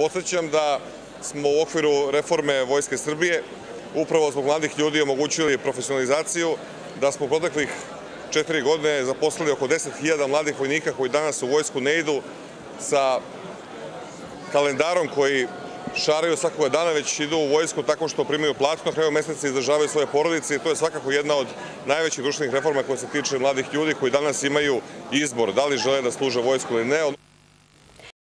Podsećam da smo u okviru reforme Vojske Srbije upravo zbog mladih ljudi omogućili profesionalizaciju, da smo u proteklih četiri godine zaposlili oko 10.000 mladih vojnika koji danas u vojsku ne idu sa kalendarom koji šaraju svakoga dana, već idu u vojsku tako što primaju platu, na kraju meseca izdržavaju svoje porodice i to je svakako jedna od najvećih društvenih reforma koja se tiče mladih ljudi koji danas imaju izbor da li žele da služe vojsku ili ne.